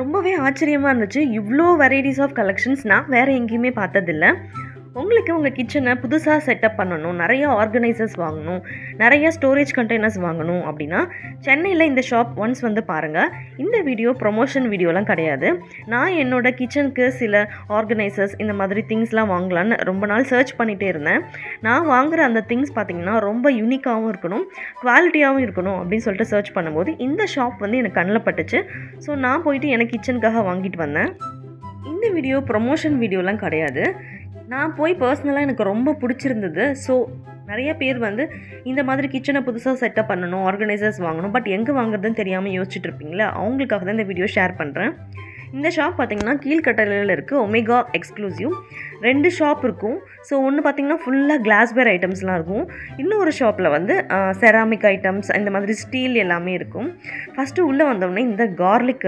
ரொம்பவே ஆச்சரியமாக இருந்துச்சு. இவ்வளோ வெரைட்டிஸ் ஆஃப் கலெக்ஷன்ஸ் நான் வேறு எங்கேயுமே பார்த்ததில்ல. உங்களுக்கு உங்கள் கிச்சனை புதுசாக செட்டப் பண்ணணும் நிறைய ஆர்கனைசர்ஸ் வாங்கணும் நிறைய ஸ்டோரேஜ் கண்டெய்னர்ஸ் வாங்கணும் அப்படின்னா சென்னையில் இந்த ஷாப் ஒன்ஸ் வந்து பாருங்கள் இந்த வீடியோ ப்ரொமோஷன் வீடியோலாம் கிடையாது. நான் என்னோட கிச்சனுக்கு சில ஆர்கனைசர்ஸ் இந்த மாதிரி திங்ஸ்லாம் வாங்கலான்னு ரொம்ப நாள் சர்ச் பண்ணிகிட்டே இருந்தேன். நான் வாங்குகிற அந்த திங்ஸ் பார்த்திங்கன்னா ரொம்ப யூனிக்காகவும் இருக்கணும் குவாலிட்டியாகவும் இருக்கணும் அப்படின்னு சொல்லிட்டு சர்ச் பண்ணும்போது இந்த ஷாப் வந்து எனக்கு கண்ணில் பட்டுச்சு. ஸோ நான் போயிட்டு எனக்கு கிச்சனுக்காக வாங்கிட்டு வந்தேன். இந்த வீடியோ ப்ரொமோஷன் வீடியோலாம் கிடையாது. நான் போய் பர்சனலாக எனக்கு ரொம்ப பிடிச்சிருந்தது. ஸோ நிறைய பேர் வந்து இந்த மாதிரி கிச்சனை புதுசாக செட்டப் பண்ணணும் ஆர்கனைசர்ஸ் வாங்கணும் பட் எங்கே வாங்குறதுன்னு தெரியாமல் யோசிச்சுட்டு இருப்பீங்களா? அவங்களுக்காக தான் இந்த வீடியோ ஷேர் பண்ணுறேன் இந்த ஷாப் பார்த்திங்கன்னா கீழ்கட்டளையில் இருக்குது ஒமேகா எக்ஸ்க்ளூசிவ் ரெண்டு ஷாப் இருக்கும். ஸோ ஒன்று பார்த்திங்கன்னா ஃபுல்லாக கிளாஸ்வேர் ஐட்டம்ஸ்லாம் இருக்கும். இன்னொரு ஷாப்பில் வந்து செராமிக் ஐட்டம்ஸ் இந்த மாதிரி ஸ்டீல் எல்லாமே இருக்கும். ஃபஸ்ட்டு உள்ளே வந்தோடனே இந்த கார்லிக்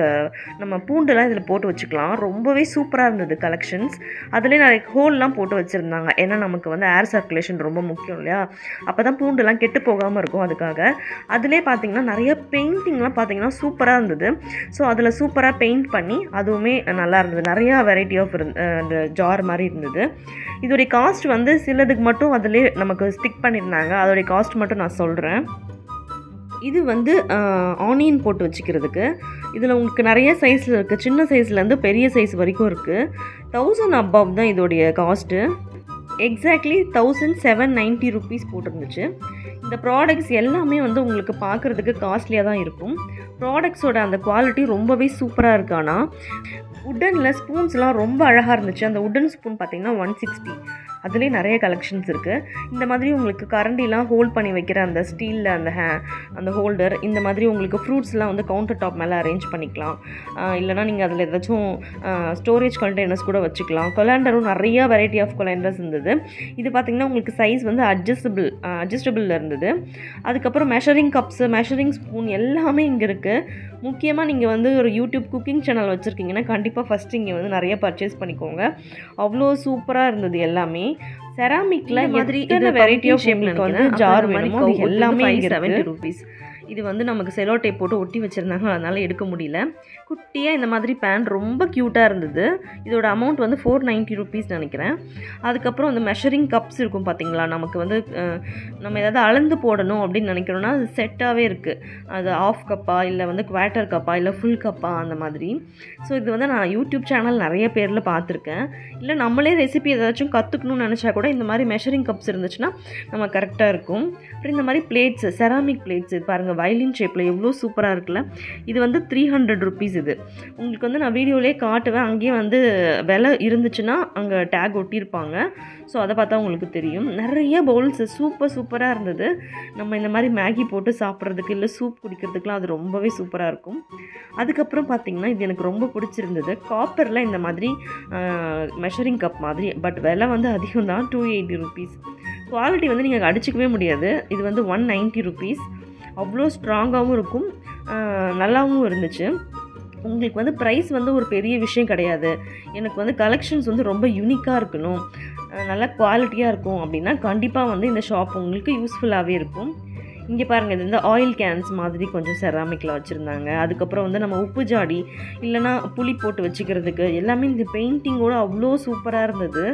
நம்ம பூண்டுலாம் இதில் போட்டு வச்சுக்கலாம். ரொம்பவே சூப்பராக இருந்தது கலெக்ஷன்ஸ் அதுலேயே நிறைய ஹோல்லாம் போட்டு வச்சுருந்தாங்க. ஏன்னா நமக்கு வந்து ஏர் சர்க்குலேஷன் ரொம்ப முக்கியம் இல்லையா? அப்போ தான் பூண்டுலாம் கெட்டு போகாமல் இருக்கும் அதுக்காக. அதிலே பார்த்திங்கன்னா நிறைய பெயிண்டிங்லாம் பார்த்திங்கன்னா சூப்பராக இருந்தது. ஸோ அதில் சூப்பராக பெயிண்ட் பண்ணி அதுவுமே நல்லா இருந்தது. நிறையா வெரைட்டி ஆஃப் இருந்த அந்த ஜார் மாதிரி இருந்தது. இதோடைய காஸ்ட் வந்து சிலதுக்கு மட்டும் அதிலே நமக்கு ஸ்டிக் பண்ணியிருந்தாங்க. அதோடைய காஸ்ட் மட்டும் நான் சொல்கிறேன் இது வந்து ஆனியன் போட்டு வச்சுக்கிறதுக்கு. இதில் உங்களுக்கு நிறைய சைஸில் இருக்குது சின்ன சைஸ்லேருந்து பெரிய சைஸ் வரைக்கும் இருக்குது தௌசண்ட் அபவ் தான் இதோடைய cost exactly thousand seven ninety rupees போட்டிருந்துச்சு. இந்த ப்ராடக்ட்ஸ் எல்லாமே வந்து உங்களுக்கு பார்க்குறதுக்கு காஸ்ட்லியாக தான் இருக்கும். ப்ராடக்ட்ஸோட அந்த குவாலிட்டி ரொம்பவே சூப்பராக இருக்கானா ஆனால் உட்டனில் ஸ்பூன்ஸ்லாம் ரொம்ப அழகாக இருந்துச்சு. அந்த உட்டன் ஸ்பூன் பார்த்திங்கன்னா ஒன் சிக்ஸ்டி அதுலேயே நிறைய கலெக்ஷன்ஸ் இருக்குது இந்த மாதிரி உங்களுக்கு கரண்டிலாம் ஹோல்ட் பண்ணி வைக்கிற அந்த ஸ்டீலில் அந்த ஹே அந்த ஹோல்டர் இந்த மாதிரி உங்களுக்கு ஃப்ரூட்ஸ்லாம் வந்து கவுண்டர் டாப் மேலே அரேஞ்ச் பண்ணிக்கலாம். இல்லைனா நீங்கள் அதில் ஏதாச்சும் ஸ்டோரேஜ் கண்டெய்னர்ஸ் கூட வச்சுக்கலாம். கொலாண்டரும் நிறையா வெரைட்டி ஆஃப் கொலாண்டர்ஸ் இருந்தது. இது பார்த்திங்கன்னா உங்களுக்கு சைஸ் வந்து அட்ஜஸ்டபிள் அட்ஜஸ்டபிளில் இருந்தது. அதுக்கப்புறம் மெஷரிங் கப்ஸு மெஷரிங் ஸ்பூன் எல்லாமே இங்கே இருக்குது முக்கியமாக நீங்கள் வந்து ஒரு யூடியூப் குக்கிங் சேனல் வச்சுருக்கீங்கன்னா கண்டிப்பாக ஃபஸ்ட்டு இங்கே வந்து நிறைய பர்ச்சேஸ் பண்ணிக்கோங்க. அவ்வளோ சூப்பராக இருந்தது எல்லாமே. செராமிக்கில் மாதிரி இந்த வெரைட்டி ஆஃப் ஷேப்பில் வந்து ஜார் வேணுமோ? அது எல்லாமே செவன்ட்டி ருபீஸ் இது வந்து நமக்கு செலோ டேப் போட்டு ஒட்டி வச்சுருந்தாங்க. அதனால் எடுக்க முடியல. குட்டியாக இந்த மாதிரி பேன் ரொம்ப க்யூட்டாக இருந்தது. இதோட அமௌண்ட் வந்து ஃபோர் நைன்ட்டி ருபீஸ் நினைக்கிறேன். அதுக்கப்புறம் அந்த மெஷரிங் கப்ஸ் இருக்கும் பார்த்தீங்களா நமக்கு வந்து நம்ம ஏதாவது அளந்து போடணும் அப்படின்னு நினைக்கிறோன்னா அது செட்டாகவே இருக்குது அது ஆஃப் கப்பா இல்லை வந்து குவாட்டர் கப்பா இல்லை ஃபுல் கப்பா அந்த மாதிரி. ஸோ இது வந்து நான் யூடியூப் சேனல் நிறைய பேரில் பார்த்துருக்கேன். இல்லை நம்மளே ரெசிபி ஏதாச்சும் கற்றுக்கணும்னு நினச்சா கூட இந்த மாதிரி மெஷரிங் கப்ஸ் இருந்துச்சுன்னா நம்ம கரெக்டாக இருக்கும். அப்புறம் இந்த மாதிரி பிளேட்ஸ் செராமிக் பிளேட்ஸ் பாருங்கள் வயலின் ஷேப்பில் எவ்வளோ சூப்பராக இருக்குல்ல? இது வந்து த்ரீ ஹண்ட்ரட் ருபீஸ் இது. உங்களுக்கு வந்து நான் வீடியோலேயே காட்டுவேன். அங்கேயே வந்து விலை இருந்துச்சுன்னா அங்கே டேக் ஒட்டியிருப்பாங்க. ஸோ அதை பார்த்தா உங்களுக்கு தெரியும். நிறைய பவுல்ஸ் சூப்பர் சூப்பராக இருந்தது. நம்ம இந்த மாதிரி மேகி போட்டு சாப்பிட்றதுக்கு இல்லை சூப் குடிக்கிறதுக்குலாம் அது ரொம்பவே சூப்பராக இருக்கும். அதுக்கப்புறம் பார்த்திங்கன்னா இது எனக்கு ரொம்ப பிடிச்சிருந்தது. காப்பரில் இந்த மாதிரி மெஷரிங் கப் மாதிரி பட் விலை வந்து அதிகம் தான். டூ எயிட்டி ருபீஸ் குவாலிட்டி வந்து நீங்கள் அடிச்சிக்கவே முடியாது. இது வந்து ஒன் நைன்ட்டி ருபீஸ் அவ்வளோ ஸ்ட்ராங்காகவும் இருக்கும். நல்லாவும் இருந்துச்சு. உங்களுக்கு வந்து ப்ரைஸ் வந்து ஒரு பெரிய விஷயம் கிடையாது. எனக்கு வந்து கலெக்ஷன்ஸ் வந்து ரொம்ப யூனிக்காக இருக்கணும். நல்லா குவாலிட்டியாக இருக்கும் அப்படின்னா கண்டிப்பாக வந்து இந்த ஷாப் உங்களுக்கு யூஸ்ஃபுல்லாகவே இருக்கும். இங்கே பாருங்கள் இது வந்து ஆயில் கேன்ஸ் மாதிரி கொஞ்சம் செராமிக்கில் வச்சுருந்தாங்க. அதுக்கப்புறம் வந்து நம்ம உப்பு ஜாடி இல்லைனா புளி போட்டு வச்சுக்கிறதுக்கு எல்லாமே இந்த பெயிண்டிங்கோடு அவ்வளோ சூப்பராக இருந்தது.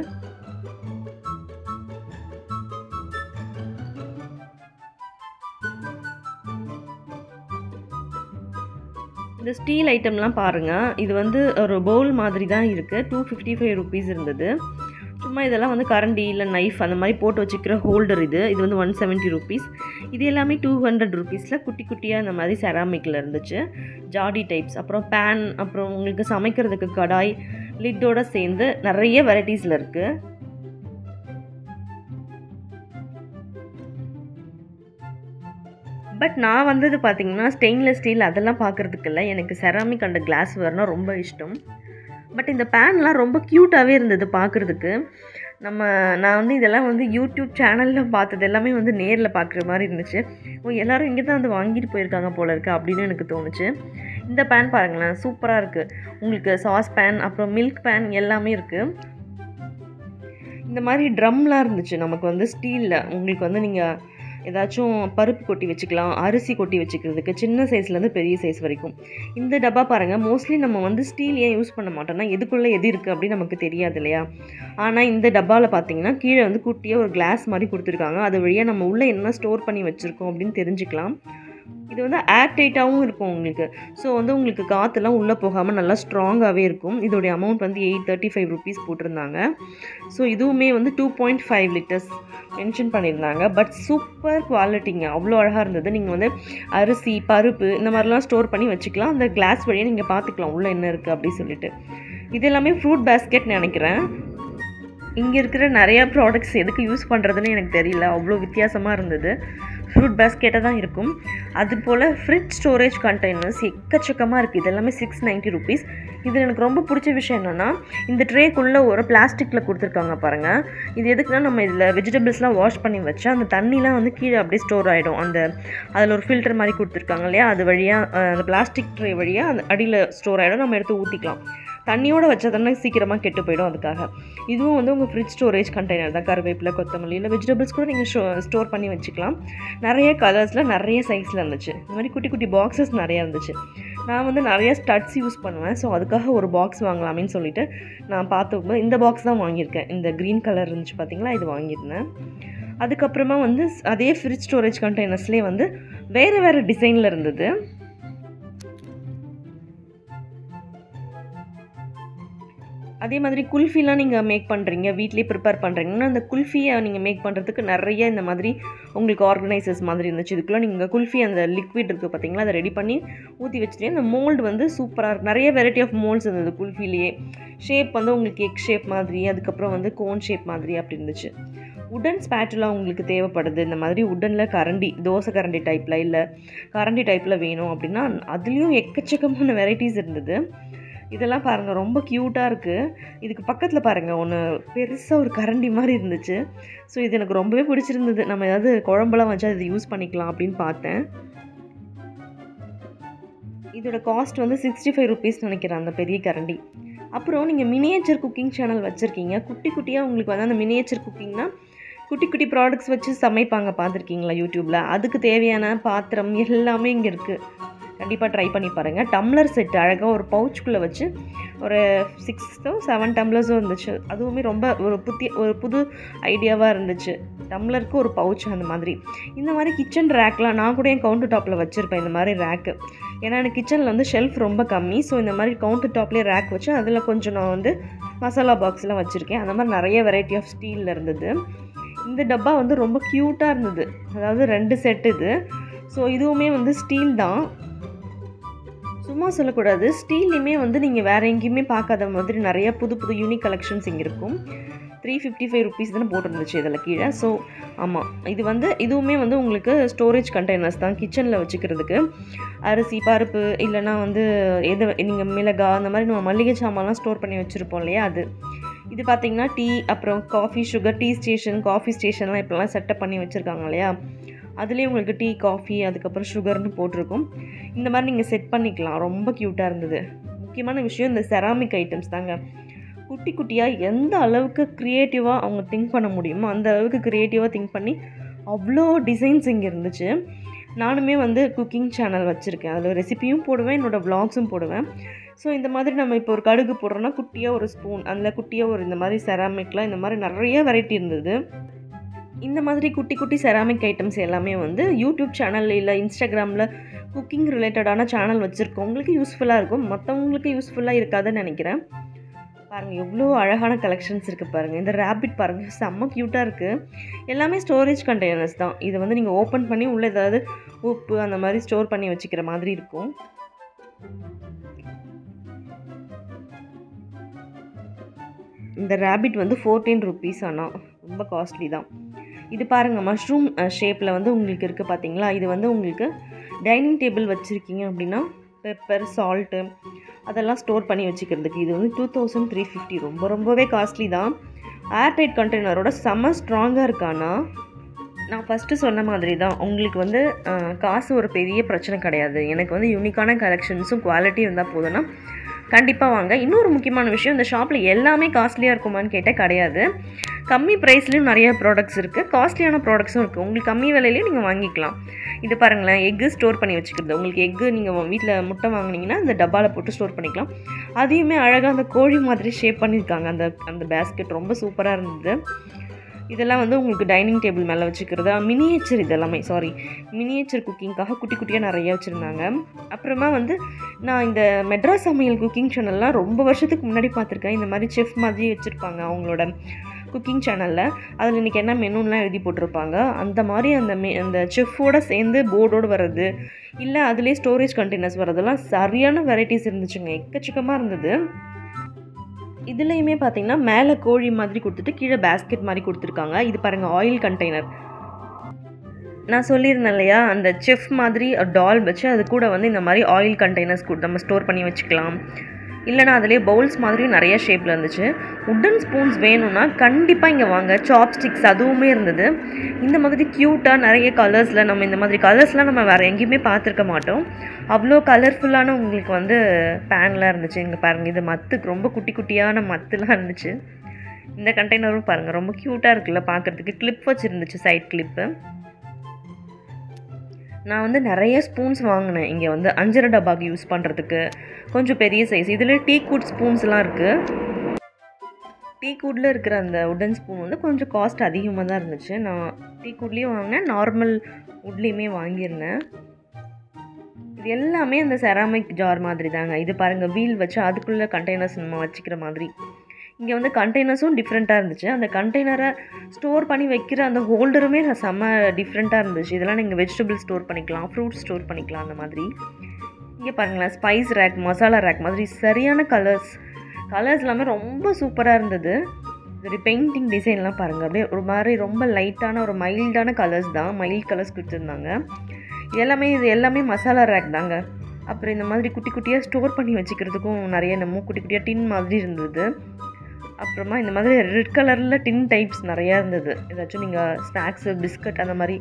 இந்த ஸ்டீல் ஐட்டம்லாம் பாருங்கள் இது வந்து ஒரு பவுல் மாதிரி தான் இருக்குது டூ ஃபிஃப்டி ஃபைவ் ருபீஸ் இருந்தது. சும்மா இதெல்லாம் வந்து கரண்டி இல்லை நைஃப் அந்த மாதிரி போட்டு வச்சுக்கிற ஹோல்டர் இது. இது வந்து ஒன் செவன்ட்டி ருபீஸ் இது எல்லாமே டூ ஹண்ட்ரட் ருபீஸில் குட்டி குட்டியாக இந்த மாதிரி செராமிக்கில் இருந்துச்சு. ஜாடி டைப்ஸ் அப்புறம் பேன் அப்புறம் உங்களுக்கு சமைக்கிறதுக்கு கடாய் லிட்டோட சேர்ந்து நிறைய வெரைட்டிஸில் இருக்குது பட் நான் வந்தது பார்த்திங்கன்னா ஸ்டெயின்லெஸ் ஸ்டீல் அதெல்லாம் பார்க்குறதுக்கு இல்லை. எனக்கு செராமிக் அண்ட் கிளாஸ் வரணும் ரொம்ப இஷ்டம். பட் இந்த பேன்லாம் ரொம்ப க்யூட்டாகவே இருந்தது பார்க்குறதுக்கு நம்ம நான் வந்து இதெல்லாம் வந்து யூடியூப் சேனலில் பார்த்தது எல்லாமே வந்து நேரில் பார்க்குற மாதிரி இருந்துச்சு. ஓ எல்லோரும் இங்கே தான் வந்து வாங்கிட்டு போயிருக்காங்க போல இருக்குது அப்படின்னு எனக்கு தோணுச்சு. இந்த பேன் பாருங்களேன் சூப்பராக இருக்குது உங்களுக்கு சாஸ் பேன் அப்புறம் மில்க் பேன் எல்லாமே இருக்குது இந்த மாதிரி ட்ரம்லாம் இருந்துச்சு. நமக்கு வந்து ஸ்டீலில் உங்களுக்கு வந்து நீங்கள் ஏதாச்சும் பருப்பு கொட்டி வச்சுக்கலாம் அரிசி கொட்டி வச்சுக்கிறதுக்கு சின்ன சைஸ்லேருந்து பெரிய சைஸ் வரைக்கும். இந்த டப்பா பாருங்கள் மோஸ்ட்லி நம்ம வந்து ஸ்டீல் ஏன் யூஸ் பண்ண மாட்டோம்னா எதுக்குள்ளே எது இருக்குது அப்படின்னு நமக்கு தெரியாது இல்லையா? ஆனால் இந்த டப்பாவில் பார்த்தீங்கன்னா கீழே வந்து குட்டியாக ஒரு கிளாஸ் மாதிரி கொடுத்துருக்காங்க. அது வழியாக நம்ம உள்ளே என்ன ஸ்டோர் பண்ணி வச்சுருக்கோம் அப்படின்னு தெரிஞ்சுக்கலாம். இது வந்து ஏர் டைட்டாகவும் இருக்கும் உங்களுக்கு. ஸோ வந்து உங்களுக்கு காற்றுலாம் உள்ளே போகாமல் நல்லா ஸ்ட்ராங்காகவே இருக்கும். இதோடைய அமௌண்ட் வந்து எயிட் தேர்ட்டி ஃபைவ் ருபீஸ் போட்டிருந்தாங்க. ஸோ இதுவுமே வந்து two point five litres mention பண்ணியிருந்தாங்க. பட் சூப்பர் குவாலிட்டிங்க அவ்வளோ அழகாக இருந்தது. நீங்கள் வந்து அரிசி பருப்பு இந்த மாதிரிலாம் ஸ்டோர் பண்ணி வச்சுக்கலாம். அந்த கிளாஸ் வழியாக நீங்கள் பார்த்துக்கலாம் உள்ளே என்ன இருக்குது அப்படி சொல்லிட்டு. இது எல்லாமே ஃப்ரூட் பேஸ்கெட் நினைக்கிறேன். இங்கே இருக்கிற நிறையா ப்ராடக்ட்ஸ் எதுக்கு யூஸ் பண்ணுறதுன்னு எனக்கு தெரியல. அவ்வளோ வித்தியாசமாக இருந்தது. ஃப்ரூட் பேஸ்கெட்டாக தான் இருக்கும். அதுபோல் ஃப்ரிட்ஜ் ஸ்டோரேஜ் கண்டெய்னர்ஸ் எக்கச்சக்கமாக இருக்குது இது எல்லாமே சிக்ஸ் நைன்ட்டி ருபீஸ் இதில் எனக்கு ரொம்ப பிடிச்ச விஷயம் என்னென்னா இந்த ட்ரேக்குள்ளே ஒரு பிளாஸ்டிக்கில் கொடுத்துருக்காங்க பாருங்கள் இது எதுக்குன்னா நம்ம இதில் வெஜிடபிள்ஸ்லாம் வாஷ் பண்ணி வச்சா அந்த தண்ணிலாம் வந்து கீழே அப்படியே ஸ்டோர் ஆகிடும் அந்த அதில் ஒரு ஃபில்டர் மாதிரி கொடுத்துருக்காங்க இல்லையா? அது வழியாக அந்த பிளாஸ்டிக் ட்ரே வழியாக அந்த அடியில் ஸ்டோர் ஆகிடும் நம்ம எடுத்து ஊற்றிக்கலாம் தண்ணியோடு வச்சதுன்னா சீக்கிரமாக கெட்டு போயிடும் அதுக்காக. இதுவும் வந்து உங்கள் ஃப்ரிட்ஜ் ஸ்டோரேஜ் கண்டெய்னர் தான். கருவேப்பிலை கொத்தமல்லி இல்லை வெஜிடபிள்ஸ் கூட நீங்கள் ஸ்டோ ஸ்டோர் பண்ணி வச்சுக்கலாம். நிறைய கலர்ஸில் நிறைய சைஸில் இருந்துச்சு. இந்த மாதிரி குட்டி குட்டி பாக்ஸஸ் நிறையா இருந்துச்சு. நான் வந்து நிறைய ஸ்டட்ஸ் யூஸ் பண்ணுவேன். ஸோ அதுக்காக ஒரு பாக்ஸ் வாங்கலாமேன்னு சொல்லிட்டு நான் பார்த்து இந்த பாக்ஸ் தான் வாங்கியிருக்கேன். இந்த க்ரீன் கலர் இருந்துச்சு பார்த்தீங்களா? இது வாங்கியிருந்தேன். அதுக்கப்புறமா வந்து அதே ஃப்ரிட்ஜ் ஸ்டோரேஜ் கண்டெய்னர்ஸ்லேயே வந்து வேறு வேறு டிசைனில் இருந்தது. அதே மாதிரி குல்ஃபிலாம் நீங்கள் மேக் பண்ணுறீங்க வீட்லேயே ப்ரிப்பேர் பண்ணுறீங்கன்னா அந்த குல்ஃபியை நீங்கள் மேக் பண்ணுறதுக்கு நிறைய இந்த மாதிரி உங்களுக்கு ஆர்கனைசர்ஸ் மாதிரி இருந்துச்சு. இதுக்குள்ளே நீங்கள் குல்ஃபி அந்த லிக்விட் இருக்குது பார்த்தீங்களா அதை ரெடி பண்ணி ஊற்றி வச்சுட்டு அந்த மோல்டு வந்து சூப்பராக இருக்கும். நிறைய வெரைட்டி ஆஃப் மோல்ட்ஸ் இருந்தது குல்ஃபிலேயே. ஷேப் வந்து உங்களுக்கு எக் ஷேப் மாதிரி அதுக்கப்புறம் வந்து கோன் ஷேப் மாதிரி அப்படி இருந்துச்சு. உடன் ஸ்பேட்டுலாம் உங்களுக்கு தேவைப்படுது. இந்த மாதிரி உடனில் கரண்டி தோசை கரண்டி டைப்பில் இல்லை கரண்டி டைப்பில் வேணும் அப்படின்னா அதுலேயும் எக்கச்சக்கமான வெரைட்டிஸ் இருந்தது. இதெல்லாம் பாருங்கள் ரொம்ப க்யூட்டாக இருக்குது இதுக்கு பக்கத்தில் பாருங்கள் ஒன்று பெருசாக ஒரு கரண்டி மாதிரி இருந்துச்சு. ஸோ இது எனக்கு ரொம்பவே பிடிச்சிருந்தது. நம்ம ஏதாவது குழம்புலாம் வச்சு அதை யூஸ் பண்ணிக்கலாம் அப்படின்னு பார்த்தேன். இதோட காஸ்ட் வந்து சிக்ஸ்டி ஃபைவ் ருபீஸ் நினைக்கிறேன் அந்த பெரிய கரண்டி. அப்புறம் நீங்கள் மினியேச்சர் குக்கிங் சேனல் வச்சுருக்கீங்க. குட்டி குட்டியாக உங்களுக்கு வந்து அந்த மினியேச்சர் குக்கிங்னால் குட்டி குட்டி ப்ராடக்ட்ஸ் வச்சு சமைப்பாங்க பார்த்துருக்கீங்களா யூடியூப்பில் அதுக்கு தேவையான பாத்திரம் எல்லாமே இங்கே இருக்குது கண்டிப்பாக ட்ரை பண்ணி பாருங்கள் டம்ளர் செட் அழகாக ஒரு பவுச்சுக்குள்ளே வச்சு ஒரு சிக்ஸ்த்தோ செவன் டம்ளர்ஸோ இருந்துச்சு. அதுவுமே ரொம்ப ஒரு புத்திய ஒரு புது ஐடியாவாக இருந்துச்சு. டம்ளருக்கு ஒரு பவுச் அந்த மாதிரி. இந்த மாதிரி கிச்சன் ரேக்லாம் நான் கூட என் கவுண்டர் டாப்பில் வச்சுருப்பேன் இந்த மாதிரி ரேக்கு ஏன்னா எனக்கு கிச்சனில் வந்து ஷெல்ஃப் ரொம்ப கம்மி. ஸோ இந்த மாதிரி கவுண்டர் டாப்லேயே ரேக் வச்சு அதில் கொஞ்சம் நான் வந்து மசாலா பாக்ஸ்லாம் வச்சுருக்கேன். அந்த மாதிரி நிறைய வெரைட்டி ஆஃப் ஸ்டீலில் இருந்தது. இந்த டப்பா வந்து ரொம்ப க்யூட்டாக இருந்தது. அதாவது ரெண்டு செட் இது. ஸோ இதுவுமே வந்து ஸ்டீல் தான். சும்மா சொல்லக்கூடாது. ஸ்டீல்லையுமே வந்து நீங்கள் வேறு எங்கேயுமே பார்க்காத மாதிரி நிறைய புது புது யூனிக் கலெக்ஷன்ஸ் இங்கே இருக்கும். த்ரீ ஃபிஃப்டி ஃபைவ் ருபீஸ் தானே போட்டிருந்துச்சு இதில் கீழே. ஸோ ஆமாம் இது வந்து இதுவுமே வந்து உங்களுக்கு ஸ்டோரேஜ் கண்டெய்னர்ஸ் தான் கிச்சனில் வச்சுக்கிறதுக்கு. அரிசி பருப்பு இல்லைனா வந்து எது நீங்கள் மிளகா அந்த மாதிரி நம்ம மளிகை சாமான்லாம் ஸ்டோர் பண்ணி வச்சுருப்போம் இல்லையா அது. இது பார்த்திங்கன்னா டீ அப்புறம் coffee sugar tea station coffee ஸ்டேஷன்லாம் இப்போலாம் செட்டப் பண்ணி வச்சுருக்காங்க இல்லையா. அதுலேயே உங்களுக்கு டீ காஃபி அதுக்கப்புறம் சுகர்னு போட்டிருக்கும். இந்த மாதிரி நீங்கள் செட் பண்ணிக்கலாம். ரொம்ப க்யூட்டாக இருந்தது. முக்கியமான விஷயம் இந்த செராமிக் ஐட்டம்ஸ் தாங்க. குட்டி குட்டியாக எந்த அளவுக்கு க்ரியேட்டிவாக அவங்க திங்க் பண்ண முடியுமோ அந்த அளவுக்கு க்ரியேட்டிவாக திங்க் பண்ணி அவ்வளோ டிசைன்ஸ் இங்கே இருந்துச்சு. நானுமே வந்து குக்கிங் சேனல் வச்சுருக்கேன். அதில் ரெசிபியும் போடுவேன் என்னோடய வ்ளாக்ஸும் போடுவேன். ஸோ இந்த மாதிரி நம்ம இப்போ ஒரு கடுகு போடுறோன்னா குட்டியாக ஒரு ஸ்பூன் அதில் குட்டியாக ஒரு இந்த மாதிரி செராமிக்லாம் இந்த மாதிரி நிறைய வெரைட்டி இருந்தது. இந்த மாதிரி குட்டி குட்டி செராமிக் ஐட்டம்ஸ் எல்லாமே வந்து யூடியூப் சேனல் இல்லை இன்ஸ்டாகிராமில் குக்கிங் ரிலேட்டடான சேனல் வச்சுருக்கவங்களுக்கு யூஸ்ஃபுல்லாக இருக்கும். மற்றவங்களுக்கு யூஸ்ஃபுல்லாக இருக்காதுன்னு நினைக்கிறேன். பாருங்கள் எவ்வளோ அழகான கலெக்ஷன்ஸ் இருக்குது பாருங்கள் இந்த ரேபிட் பாருங்கள் செம்ம க்யூட்டாக இருக்குது எல்லாமே ஸ்டோரேஜ் கண்டெய்னர்ஸ் தான். இதை வந்து நீங்கள் ஓப்பன் பண்ணி உள்ளே ஏதாவது உப்பு அந்த மாதிரி ஸ்டோர் பண்ணி வச்சுக்கிற மாதிரி இருக்கும். இந்த ரேபிட் வந்து ஃபோர்டீன் ருபீஸ் ஆனால் ரொம்ப காஸ்ட்லி தான். இது பாருங்கள் மஷ்ரூம் ஷேப்பில் வந்து உங்களுக்கு இருக்குது பார்த்தீங்களா இது வந்து உங்களுக்கு டைனிங் டேபிள் வச்சுருக்கீங்க அப்படின்னா பெப்பர் சால்ட்டு அதெல்லாம் ஸ்டோர் பண்ணி வச்சுக்கிறதுக்கு. இது வந்து டூ தௌசண்ட் த்ரீ ஃபிஃப்டி ரொம்ப ரொம்பவே காஸ்ட்லி தான். ஏர்டைட் கண்டெய்னரோட செம்ம ஸ்ட்ராங்காக இருக்கானா நான் ஃபஸ்ட்டு சொன்ன மாதிரி தான். உங்களுக்கு வந்து காசு ஒரு பெரிய பிரச்சனை கிடையாது. எனக்கு வந்து யூனிக்கான கலெக்ஷன்ஸும் குவாலிட்டி இருந்தால் போதும்னா கண்டிப்பாக வாங்க. இன்னொரு முக்கியமான விஷயம் இந்த ஷாப்பில் எல்லாமே காஸ்ட்லியாக இருக்குமான்னு கேட்டால் கிடையாது. கம்மி ப்ரைஸ்லேயும் நிறைய ப்ராடக்ட்ஸ் இருக்குது காஸ்ட்லியான ப்ராடக்ட்ஸும் இருக்குது உங்களுக்கு கம்மி விலையிலையும் நீங்கள் வாங்கிக்கலாம். இது பாருங்களேன் எக்கு ஸ்டோர் பண்ணி வச்சுக்கிறது. உங்களுக்கு எக்கு நீங்கள் வீட்டில் முட்டை வாங்குனீங்கன்னா அந்த டப்பாவில் போட்டு ஸ்டோர் பண்ணிக்கலாம். அதையுமே அழகாக அந்த கோழி மாதிரி ஷேப் பண்ணியிருக்காங்க. அந்த அந்த பேஸ்கெட் ரொம்ப சூப்பராக இருந்தது. இதெல்லாம் வந்து உங்களுக்கு டைனிங் டேபிள் மேலே வச்சுக்கிறது. மினியேச்சர் இதெல்லாமே சாரி மினியேச்சர் குக்கிங்காக குட்டி குட்டியாக நிறைய வச்சுருந்தாங்க. அப்புறமா வந்து நான் இந்த மெட்ராஸ் சமையல் குக்கிங் சேனல்லாம் ரொம்ப வருஷத்துக்கு முன்னாடி பார்த்துருக்கேன். இந்த மாதிரி செஃப் மாதிரி வச்சுருப்பாங்க அவங்களோட குக்கிங் சேனலில் அதில் இன்றைக்கி என்ன மெனுலாம் எழுதி போட்டிருப்பாங்க. அந்த மாதிரி அந்த மெ அந்த செஃப்போடு சேர்ந்து போர்டோடு வர்றது இல்லை அதுலேயே ஸ்டோரேஜ் கண்டெய்னர்ஸ் வர்றதெல்லாம் சரியான வெரைட்டிஸ் இருந்துச்சுங்க. எக்கச்சக்கமாக இருந்தது. இதுலேயுமே பார்த்தீங்கன்னா மேலே கோழி மாதிரி கொடுத்துட்டு கீழே பேஸ்கெட் மாதிரி கொடுத்துருக்காங்க. இது பாருங்கள் ஆயில் கண்டெய்னர் நான் சொல்லியிருந்தேன் இல்லையா அந்த செஃப் மாதிரி டால் வச்சு அது கூட வந்து இந்த மாதிரி ஆயில் கண்டெய்னர்ஸ் கூட நம்ம ஸ்டோர் பண்ணி வச்சுக்கலாம். இல்லைனா அதிலே பவுல்ஸ் மாதிரியும் நிறைய ஷேப்பில் இருந்துச்சு. உட்டன் ஸ்பூன்ஸ் வேணும்னா கண்டிப்பாக இங்கே வாங்க. சாப்ஸ்டிக்ஸ் அதுவுமே இருந்தது. இந்த மாதிரி க்யூட்டாக நிறைய கலர்ஸில் நம்ம இந்த மாதிரி கலர்ஸ்லாம் நம்ம வேறு எங்கேயுமே பார்த்துருக்க மாட்டோம். அவ்வளோ கலர்ஃபுல்லான உங்களுக்கு வந்து பேன்லாம் இருந்துச்சு. இங்கே பாருங்கள் இது மத்துக்கு ரொம்ப குட்டி குட்டியான மத்துலாம் இருந்துச்சு. இந்த கண்டெய்னரும் பாருங்கள் ரொம்ப க்யூட்டாக இருக்குல்ல பார்க்குறதுக்கு. கிளிப் வச்சுருந்துச்சு சைட் கிளிப்பு நான் வந்து நிறைய ஸ்பூன்ஸ் வாங்கினேன். இங்கே வந்து அஞ்சரை டப்பாக்கு யூஸ் பண்ணுறதுக்கு கொஞ்சம் பெரிய சைஸ் இதில் டீ குட் ஸ்பூன்ஸ்லாம் இருக்குது டீ குட்டில் இருக்கிற அந்த உடன் ஸ்பூன் வந்து கொஞ்சம் காஸ்ட் அதிகமாக தான் இருந்துச்சு. நான் டீ குட்லேயும் வாங்கினேன். நார்மல் உட்லேயுமே வாங்கியிருந்தேன். இது எல்லாமே அந்த செராமிக் ஜார் மாதிரி தாங்க இது பாருங்கள் வீல் வச்சு அதுக்குள்ளே கண்டெய்னர்ஸ் நம்ம வச்சுக்கிற மாதிரி. இங்கே வந்து கண்டெய்னர்ஸும் டிஃப்ரெண்ட்டாக இருந்துச்சு. அந்த கண்டெய்னரை ஸ்டோர் பண்ணி வைக்கிற அந்த ஹோல்டருமே செம்ம டிஃப்ரெண்ட்டாக இருந்துச்சு. இதெல்லாம் நீங்கள் வெஜிடபிள் ஸ்டோர் பண்ணிக்கலாம் ஃப்ரூட்ஸ் ஸ்டோர் பண்ணிக்கலாம் அந்த மாதிரி. இங்கே பாருங்களேன் ஸ்பைஸ் ரேக் மசாலா ரேக் மாதிரி சரியான கலர்ஸ் கலர்ஸ் எல்லாமே ரொம்ப சூப்பராக இருந்தது. இது பெயிண்டிங் டிசைன்லாம் பாருங்கள் அப்படியே ஒரு மாதிரி ரொம்ப லைட்டான ஒரு மைல்டான கலர்ஸ் தான். மைல்ட் கலர்ஸ் கொடுத்துருந்தாங்க. எல்லாமே இது எல்லாமே மசாலா ரேக் தாங்க. அப்புறம் இந்த மாதிரி குட்டி குட்டியாக ஸ்டோர் பண்ணி வச்சுக்கிறதுக்கும் நிறைய நம்ம குட்டி குட்டியாக டின் மாதிரி இருந்தது. அப்புறமா இந்த மாதிரி ரெட் கலரில் டின் டைப்ஸ் நிறையா இருந்தது. ஏதாச்சும் நீங்கள் ஸ்நாக்ஸு பிஸ்கட் அந்த மாதிரி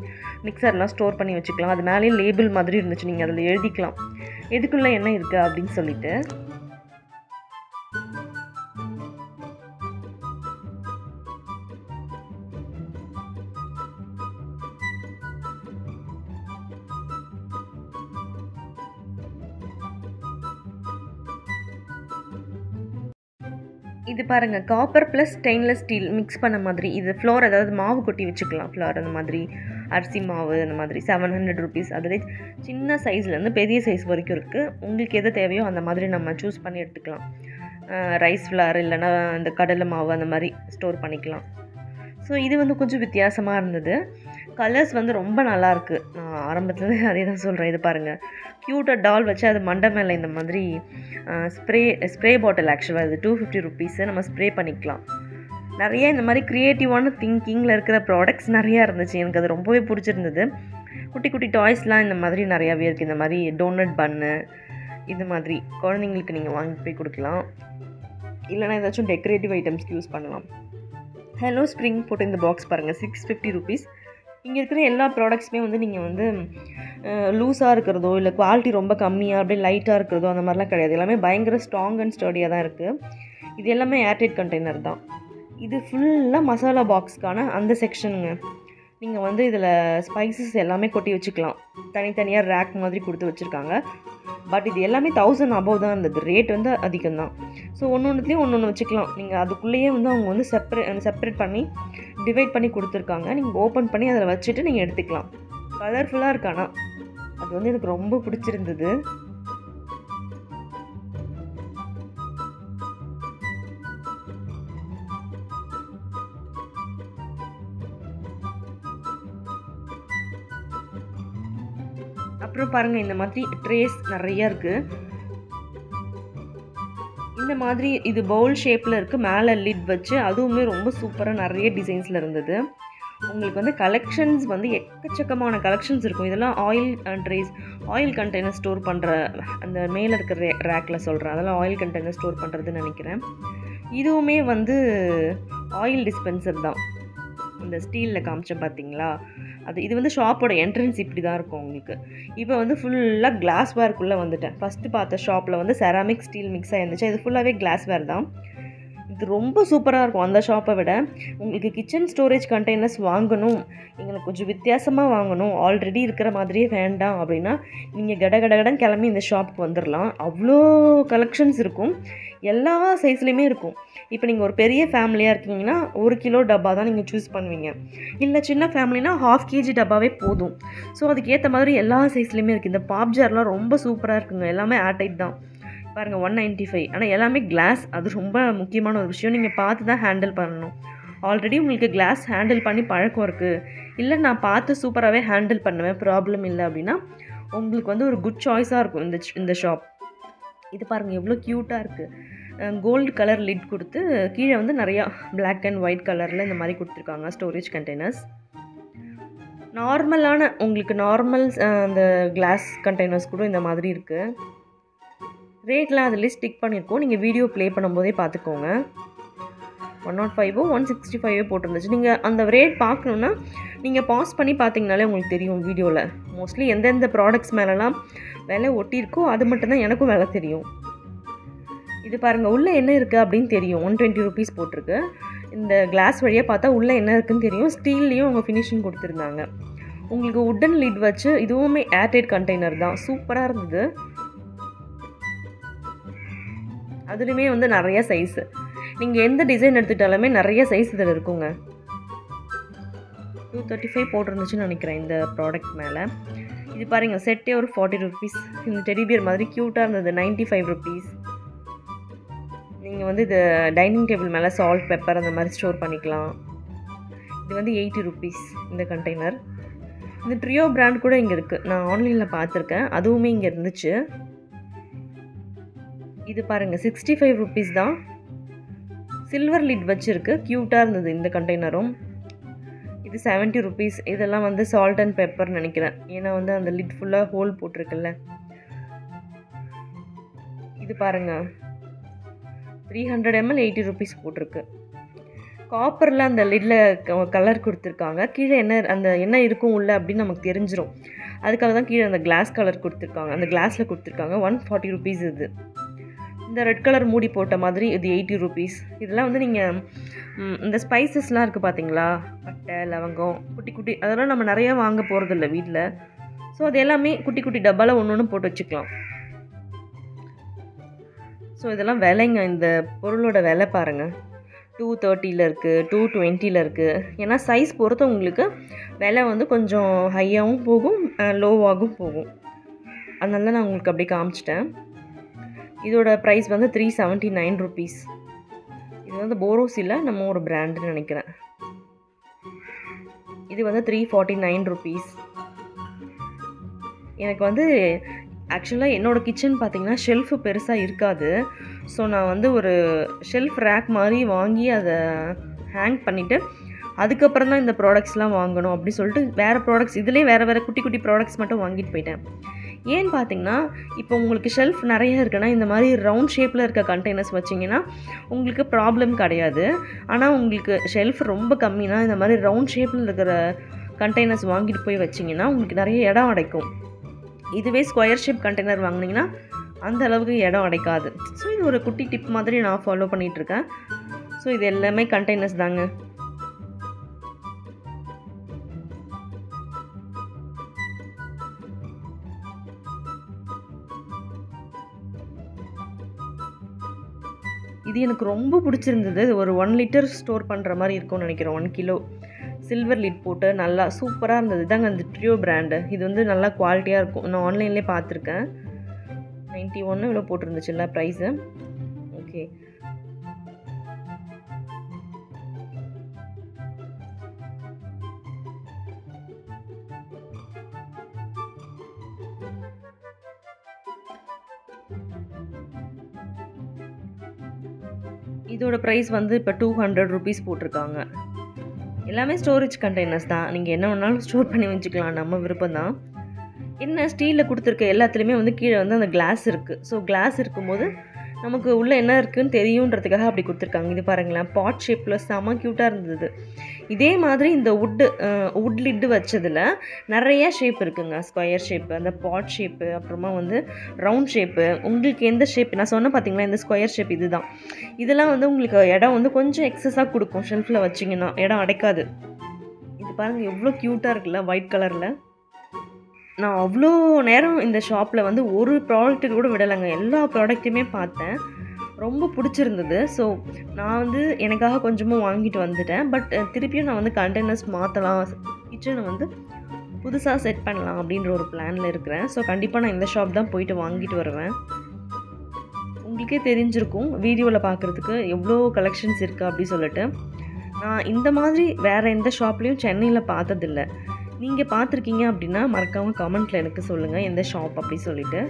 மிக்சர்லாம் ஸ்டோர் பண்ணி வச்சுக்கலாம். அது மேலேயே லேபிள் மாதிரி இருந்துச்சு. நீங்கள் அதில் எழுதிக்கலாம். எதுக்குள்ளே என்ன இருக்குது அப்படின்னு சொல்லிட்டு பாருங்கள் copper plus stainless steel mix பண்ண மாதிரி இது ஃப்ளோர் அதாவது மாவு கொட்டி வச்சுக்கலாம் ஃப்ளோர் அந்த மாதிரி அரிசி மாவு அந்த மாதிரி செவன் ஹண்ட்ரட் ருபீஸ் அதில் சின்ன சைஸ்லேருந்து பெரிய சைஸ் வரைக்கும் இருக்குது உங்களுக்கு எது தேவையோ அந்த மாதிரி நம்ம சூஸ் பண்ணி எடுத்துக்கலாம். ரைஸ் ஃப்ளார் இல்லைன்னா இந்த கடலை மாவு அந்த மாதிரி ஸ்டோர் பண்ணிக்கலாம். ஸோ இது வந்து கொஞ்சம் வித்தியாசமாக இருந்தது. கலர்ஸ் வந்து ரொம்ப நல்லாயிருக்கு நான் ஆரம்பத்தில் அதே தான் சொல்கிறேன் இது பாருங்கள் க்யூட்டாக டால் வச்சு அது மண்டை மேலே இந்த மாதிரி ஸ்ப்ரே ஸ்ப்ரே பாட்டில் ஆக்சுவலாக இது டூ ஃபிஃப்டி ருபீஸு நம்ம ஸ்ப்ரே பண்ணிக்கலாம். நிறைய இந்த மாதிரி க்ரியேட்டிவான திங்கிங்கில் இருக்கிற ப்ராடக்ட்ஸ் நிறையா இருந்துச்சு. எனக்கு அது ரொம்பவே பிடிச்சிருந்தது. குட்டி குட்டி டாய்ஸ்லாம் இந்த மாதிரி நிறையாவே இருக்குது இந்த மாதிரி டோனட் பன்னு இது மாதிரி. குழந்தைங்களுக்கு நீங்கள் வாங்கி போய் கொடுக்கலாம். இல்லைனா ஏதாச்சும் டெக்கரேட்டிவ் ஐட்டம்ஸ்க்கு யூஸ் பண்ணலாம். ஹலோ ஸ்ப்ரிங் போட்டு இந்த பாக்ஸ் பாருங்கள் சிக்ஸ் ஃபிஃப்டி ருபீஸ் இங்கே இருக்கிற எல்லா ப்ராடக்ட்ஸுமே வந்து நீங்கள் வந்து லூஸாக இருக்கிறதோ இல்லை குவாலிட்டி ரொம்ப கம்மியாக அப்படியே லைட்டாக இருக்கிறதோ அந்த மாதிரிலாம் கிடையாது. எல்லாமே பயங்கர ஸ்ட்ராங் அண்ட் ஸ்டடியாக தான் இருக்குது இது எல்லாமே ஏர்டைட் கண்டெய்னர் தான். இது ஃபுல்லாக மசாலா பாக்ஸ்க்கான அந்த செக்ஷனுங்க நீங்கள் வந்து இதில் ஸ்பைசஸ் எல்லாமே கொட்டி வச்சுக்கலாம். தனித்தனியாக ரேக் மாதிரி கொடுத்து வச்சுருக்காங்க. பட் இது எல்லாமே தௌசண்ட் அபவ் தான். இருந்தது ரேட் வந்து அதிகம் தான் ஸோ ஒன்று ஒன்றுத்துலேயும் ஒன்று ஒன்று வச்சுக்கலாம். நீங்கள் அதுக்குள்ளேயே வந்து அவங்க வந்து செப்பரேட் செப்பரேட் பண்ணி டிவைட் பண்ணி கொடுத்துருக்காங்க. நீங்கள் ஓப்பன் பண்ணி அதில் வச்சுட்டு நீங்கள் எடுத்துக்கலாம். கலர்ஃபுல்லாக இருக்கானா? அது வந்து எனக்கு ரொம்ப பிடிச்சிருந்தது. அப்புறம் பாருங்கள் இந்த மாதிரி ட்ரேஸ் நிறையா இருக்குது இந்த மாதிரி இது பவுல் ஷேப்பில் இருக்குது மேலே லிட் வச்சு அதுவுமே ரொம்ப சூப்பராக நிறைய டிசைன்ஸில் இருந்தது. உங்களுக்கு வந்து கலெக்ஷன்ஸ் வந்து எக்கச்சக்கமான கலெக்ஷன்ஸ் இருக்கும். இதெல்லாம் oil trays oil container store பண்ணுற அந்த மேலே இருக்கிற ரே ரேக்கில் சொல்கிறேன் அதெல்லாம் ஆயில் கண்டெய்னர் ஸ்டோர் பண்ணுறதுன்னு நினைக்கிறேன். இதுவுமே வந்து ஆயில் டிஸ்பென்சர் தான். இந்த ஸ்டீலில் காமிச்சேன் பார்த்தீங்களா அது இது வந்து ஷாப்போட என்ட்ரன்ஸ் இப்படி தான் இருக்கும் உங்களுக்கு. இப்போ வந்து ஃபுல்லாக கிளாஸ் வேர்க்குள்ளே வந்துட்டேன். ஃபஸ்ட்டு பார்த்த ஷாப்பில் வந்து செராமிக் ஸ்டீல் மிக்ஸ் ஆகிருந்துச்சு இது ஃபுல்லாகவே கிளாஸ் வேர் தான். இது ரொம்ப சூப்பராக இருக்கும் அந்த ஷாப்பை விட. உங்களுக்கு கிச்சன் ஸ்டோரேஜ் கண்டெய்னர்ஸ் வாங்கணும். எங்களுக்கு கொஞ்சம் வித்தியாசமாக வாங்கணும். ஆல்ரெடி இருக்கிற மாதிரியே வேண்டாம் அப்படின்னா நீங்கள் கட கட கடன் கிளம்பி இந்த ஷாப்புக்கு வந்துடலாம் அவ்வளோ கலெக்ஷன்ஸ் இருக்கும். எல்லா சைஸ்லேயுமே இருக்கும். இப்போ நீங்கள் ஒரு பெரிய ஃபேமிலியாக இருக்கீங்கன்னா ஒரு கிலோ டப்பா தான் நீங்கள் சூஸ் பண்ணுவீங்க. இல்லை சின்ன ஃபேமிலினா ஹாஃப் கேஜி டப்பாவே போதும். ஸோ அதுக்கேற்ற மாதிரி எல்லா சைஸ்லேயுமே இருக்குது இந்த பாப் ஜார்லாம் ரொம்ப சூப்பராக இருக்குங்க. எல்லாமே ஆர்டைட் தான். பாருங்கள் ஒன் நைன்ட்டி ஃபைவ் ஆனால் எல்லாமே கிளாஸ் அது ரொம்ப முக்கியமான ஒரு விஷயம். நீங்கள் பார்த்து தான் ஹேண்டில் பண்ணணும். ஆல்ரெடி உங்களுக்கு கிளாஸ் ஹேண்டில் பண்ணி பழக்கம் இருக்குது இல்லை நான் பார்த்து சூப்பராகவே ஹேண்டில் பண்ணுவேன். ப்ராப்ளம் இல்லை அப்படின்னா உங்களுக்கு வந்து ஒரு குட் சாய்ஸாக இருக்கும் இந்த இந்த ஷாப் இது பாருங்கள் எவ்வளோ க்யூட்டாக இருக்குது கோல்டு கலர் லிட் கொடுத்து கீழே வந்து நிறையா பிளாக் அண்ட் ஒயிட் கலரில் இந்த மாதிரி கொடுத்துருக்காங்க ஸ்டோரேஜ் கண்டெய்னர்ஸ் நார்மலான உங்களுக்கு நார்மல் அந்த கிளாஸ் கண்டெய்னர்ஸ் கூட இந்த மாதிரி இருக்குது ரேட்லாம் அதில் ஸ்டிக் பண்ணியிருக்கோம் நீங்கள் வீடியோ ப்ளே பண்ணும்போதே பார்த்துக்கோங்க ஒன் நாட் ஃபைவோ ஒன் சிக்ஸ்டி ஃபைவோ போட்டிருந்துச்சு. நீங்கள் அந்த ரேட் பார்க்கணுன்னா நீங்கள் பாஸ் பண்ணி பார்த்தீங்கனாலே உங்களுக்கு தெரியும் வீடியோவில் மோஸ்ட்லி எந்தெந்த ப்ராடக்ட்ஸ் மேலெலாம் விலை ஒட்டியிருக்கோ அது மட்டும்தான் எனக்கும் விலை தெரியும். இது பாருங்கள் உள்ளே என்ன இருக்குது அப்படின்னு தெரியும். ஒன் டுவெண்ட்டி ருபீஸ் போட்டிருக்கு. இந்த கிளாஸ் வழியாக பார்த்தா உள்ளே என்ன இருக்குன்னு தெரியும். ஸ்டீல்லையும் அவங்க ஃபினிஷிங் கொடுத்துருந்தாங்க. உங்களுக்கு உட்டன் லிட் வச்சு இதுவுமே ஏர்டைட் கண்டெய்னர் தான். சூப்பராக இருந்தது. அதுலேயுமே வந்து நிறைய சைஸு நீங்கள் எந்த டிசைன் எடுத்துட்டாலுமே நிறைய சைஸ் இதில் இருக்குங்க. டூ தேர்ட்டி ஃபைவ் போட்டிருந்துச்சுன்னு நினைக்கிறேன் இந்த ப்ராடக்ட் மேலே. இது பாருங்கள் செட்டே ஒரு ஃபார்ட்டி ருபீஸ் இந்த டெடிபியர் மாதிரி க்யூட்டாக இருந்தது நைன்ட்டி ஃபைவ் ருபீஸ் நீங்கள் வந்து இது டைனிங் டேபிள் மேலே சால்ட் பெப்பர் அந்த மாதிரி ஸ்டோர் பண்ணிக்கலாம். இது வந்து எயிட்டி ருபீஸ் இந்த கண்டெய்னர் இந்த ட்ரியோ பிராண்ட் கூட இங்கே இருக்குது நான் ஆன்லைனில் பார்த்துருக்கேன். அதுவுமே இங்கே இருந்துச்சு. இது பாருங்கள் சிக்ஸ்டி ஃபைவ் ருபீஸ் தான். சில்வர் லிட் வச்சுருக்கு. க்யூட்டாக இருந்தது இந்த கண்டெய்னரும் இது செவன்ட்டி ருபீஸ் இதெல்லாம் வந்து சால்ட் அண்ட் பெப்பர் நினைக்கிறேன். ஏன்னா வந்து அந்த லிட் ஃபுல்லாக ஹோல் போட்டிருக்குல்ல. இது பாருங்கள் three hundred ML eighty rupees போட்டிருக்கு. காப்பரில் அந்த லிட்டில் கலர் கொடுத்துருக்காங்க. கீழே என்ன அந்த என்ன இருக்கும் உள்ள அப்படின்னு நமக்கு தெரிஞ்சிடும் அதுக்காக தான் கீழே அந்த கிளாஸ் கலர் கொடுத்துருக்காங்க. அந்த கிளாஸில் கொடுத்துருக்காங்க. ஒன் ஃபார்ட்டி ருபீஸ் இது. இந்த ரெட் கலர் மூடி போட்ட மாதிரி இது எயிட்டி ருபீஸ் இதெல்லாம் வந்து நீங்கள் இந்த ஸ்பைசஸ்லாம் இருக்குது பார்த்தீங்களா பட்டை லவங்கம் குட்டி குட்டி அதெல்லாம் நம்ம நிறையா வாங்க போகிறதில்ல வீட்டில் ஸோ அது எல்லாமே குட்டி குட்டி டப்பாவில் ஒன்று ஒன்று போட்டு வச்சுக்கலாம். ஸோ இதெல்லாம் விலைங்க. இந்த பொருளோட விலை பாருங்கள் டூ தேர்ட்டியில் இருக்குது டூ டுவெண்ட்டியில் இருக்குது ஏன்னா சைஸ் பொறுத்து உங்களுக்கு விலை வந்து கொஞ்சம் ஹையாகவும் போகும் லோவாகவும் போகும். அதனால நான் உங்களுக்கு அப்படியே காமிச்சிட்டேன். இதோட ப்ரைஸ் வந்து த்ரீ செவன்ட்டி நைன் ருபீஸ் இது வந்து போரோசில் நம்ம ஒரு பிராண்டுன்னு நினைக்கிறேன். இது வந்து த்ரீ ஃபார்ட்டி நைன் ருபீஸ் எனக்கு வந்து ஆக்சுவலாக என்னோடய கிச்சன் பார்த்திங்கன்னா ஷெல்ஃபு பெருசாக இருக்காது. ஸோ நான் வந்து ஒரு ஷெல்ஃப் ரேக் மாதிரி வாங்கி அதை ஹேங் பண்ணிவிட்டு அதுக்கப்புறம் தான் இந்த ப்ராடக்ட்ஸ்லாம் வாங்கணும் அப்படின்னு சொல்லிட்டு வேறு ப்ராடக்ட்ஸ் இதுலேயே வேறு வேறு குட்டி குட்டி ப்ராடக்ட்ஸ் மட்டும் வாங்கிட்டு போயிட்டேன். ஏன்னு பார்த்தீங்கன்னா இப்போ உங்களுக்கு ஷெல்ஃப் நிறைய இருக்குன்னா இந்த மாதிரி ரவுண்ட் ஷேப்பில் இருக்க கண்டெய்னர்ஸ் வச்சிங்கன்னா உங்களுக்கு ப்ராப்ளம் கிடையாது. ஆனால் உங்களுக்கு ஷெல்ஃப் ரொம்ப கம்மினா இந்த மாதிரி ரவுண்ட் ஷேப்பில் இருக்கிற கண்டெய்னர்ஸ் வாங்கிட்டு போய் வச்சிங்கன்னா உங்களுக்கு நிறைய இடம் அடைக்கும். இதுவே ஸ்கொயர் ஷேப் கண்டெய்னர் வாங்கினீங்கன்னா அந்த அளவுக்கு இடம் அடைக்காது. ஸோ இது ஒரு குட்டி டிப் மாதிரி நான் ஃபாலோ பண்ணிகிட்ருக்கேன் ஸோ இது எல்லாமே கண்டெய்னர்ஸ் தாங்க. இது எனக்கு ரொம்ப பிடிச்சிருந்தது. இது ஒரு ஒன் லிட்டர் ஸ்டோர் பண்ணுற மாதிரி இருக்கும்னு நினைக்கிறேன். ஒன் கிலோ சில்வர் லிட் போட்டு நல்லா சூப்பராக இருந்தது. இதாங்க அந்த ட்ரியோ பிராண்டு இது வந்து நல்லா குவாலிட்டியாக இருக்கும். நான் ஆன்லைன்லேயே பார்த்துருக்கேன். நைன்ட்டி ஒன்று இவ்வளோ போட்டிருந்துச்சுல்ல ப்ரைஸு ஓகே இதோட ப்ரைஸ் வந்து இப்போ டூ ஹண்ட்ரட் ருபீஸ் போட்டிருக்காங்க. எல்லாமே ஸ்டோரேஜ் கண்டெய்னர்ஸ் தான். நீங்கள் என்ன வேணாலும் ஸ்டோர் பண்ணி வச்சுக்கலாம். நம்ம விருப்பம் தான் என்ன ஸ்டீலில் கொடுத்துருக்க எல்லாத்துலேயுமே வந்து கீழே வந்து அந்த கிளாஸ் இருக்குது ஸோ கிளாஸ் இருக்கும்போது நமக்கு உள்ளே என்ன இருக்குன்னு தெரியுன்றதுக்காக அப்படி கொடுத்துருக்காங்க. இது பாருங்களேன் பாட் ஷேப்பில் செம க்யூட்டாக இருந்தது. இதே மாதிரி இந்த வுட்டு உட் லிட்டு வச்சதில் நிறைய ஷேப் இருக்குங்க. ஸ்கொயர் ஷேப்பு அந்த பாட் ஷேப்பு அப்புறமா வந்து ரவுண்ட் ஷேப்பு உங்களுக்கு எந்த ஷேப் நான் சொன்ன பார்த்தீங்களா இந்த ஸ்கொயர் ஷேப் இதுதான். இதெல்லாம் வந்து உங்களுக்கு இடம் வந்து கொஞ்சம் எக்ஸஸாக கொடுக்கும் ஷெல்ஃபில் வச்சிங்கன்னா இடம் அடைக்காது. இது பாருங்கள் எவ்வளோ க்யூட்டாக இருக்குல்ல ஒயிட் கலரில் நான் அவ்வளோ நேரம் இந்த ஷாப்பில் வந்து ஒரு ப்ராடக்ட்டு கூட விடலைங்க. எல்லா ப்ராடக்ட்டுமே பார்த்தேன். ரொம்ப பிடிச்சிருந்தது. ஸோ நான் வந்து எனக்காக கொஞ்சமாக வாங்கிட்டு வந்துட்டேன். பட் திருப்பியும் நான் வந்து கண்டெய்னர்ஸ் மாற்றலாம் கிச்சனை வந்து புதுசாக செட் பண்ணலாம் அப்படின்ற ஒரு பிளானில் இருக்கிறேன். ஸோ கண்டிப்பாக நான் இந்த ஷாப் தான் போயிட்டு வாங்கிட்டு வருவேன். உங்களுக்கே தெரிஞ்சிருக்கும். வீடியோவில் பார்க்குறதுக்கு எவ்வளோ கலெக்ஷன்ஸ் இருக்குது அப்படி சொல்லிட்டு. நான் இந்த மாதிரி வேறு எந்த ஷாப்லேயும் சென்னையில் பார்த்ததில்ல. நீங்கள் பார்த்துருக்கீங்க அப்படின்னா மறக்காமல் கமெண்ட்டில் எனக்கு சொல்லுங்கள் எந்த ஷாப் அப்படி சொல்லிவிட்டு